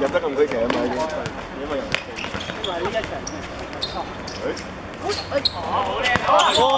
入得咁鬼强啊嘛，你咪入，因为呢一场十，诶，好。